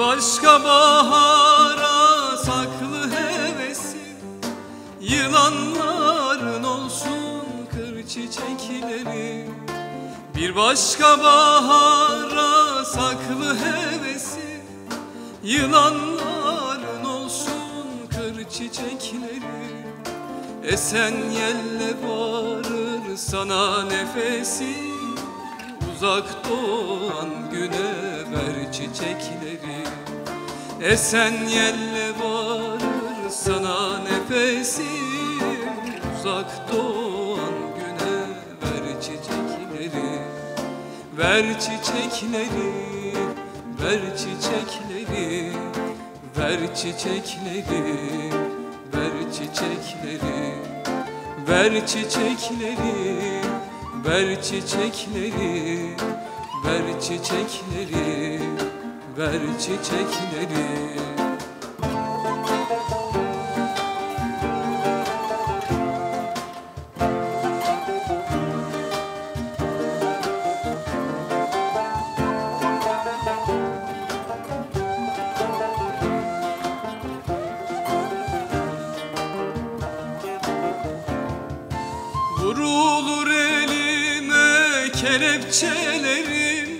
başka bahara saklı hevesim Yılanların olsun kır çiçekleri. Bir başka bahara saklı hevesim Yılanların olsun kır çiçekleri. Esen yelle varır sana nefesim Uzak doğan güne ver çiçekleri. Esen yelle varır sana nefesim. Uzak doğan güne ver çiçekleri. Ver çiçekleri, ver çiçekleri. Ver çiçekleri, ver çiçekleri. Ver çiçekleri, ver çiçekleri Ver çiçekleri, ver çiçekleri kelepçelerim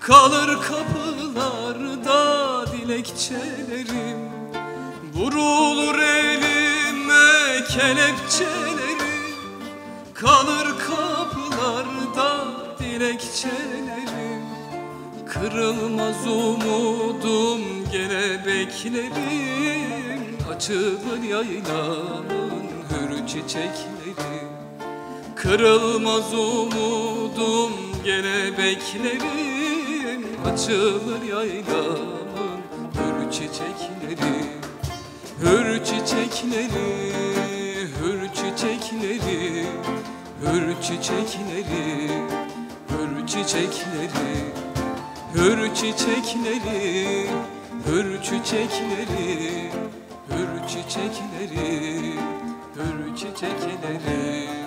Kalır kapılarda dilekçelerim. Vurulur elime kelepçelerim Kalır kapılarda dilekçelerim. Kırılmaz umudum gene beklerim Açılır yaylamın hür çiçekleri Kırılmaz umudum gene beklerim. Açılır yaylamın hür çiçekleri Hür çiçekleri, hür çiçekleri Hür çiçekleri, hür çiçekleri Hür çiçekleri, hür çiçekleri Hür çiçekleri, hür çiçekleri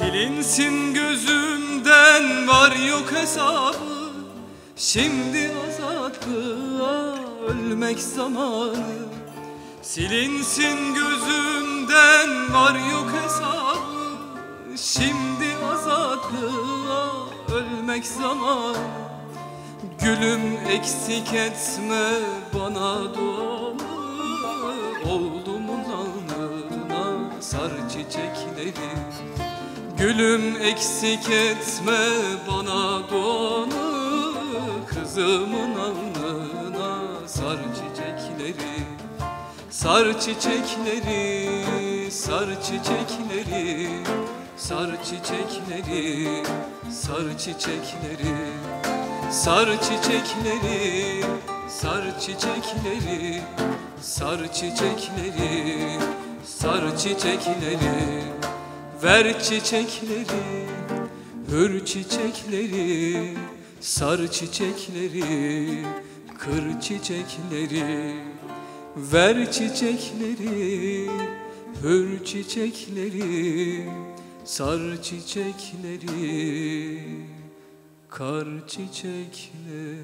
Silinsin gözümden var yok hesabı. Şimdi azatlığa ölmek zamanı. Silinsin gözümden var yok hesabı. Şimdi azatlığa ölmek zamanı. Gülüm eksik etme bana duamı Gülüm eksik etme bana duanı Kızımın alnına sar çiçekleri Sar çiçekleri, sar çiçekleri Sar çiçekleri, sar çiçekleri Sar çiçekleri, sar çiçekleri Sar çiçekleri, sar çiçekleri Ver çiçekleri, hür çiçekleri Sar çiçekleri, kır çiçekleri. Ver çiçekleri, hür çiçekleri Sar çiçekleri, kar çiçekleri